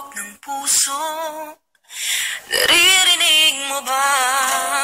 tibok ng puso Naririnig mo ba?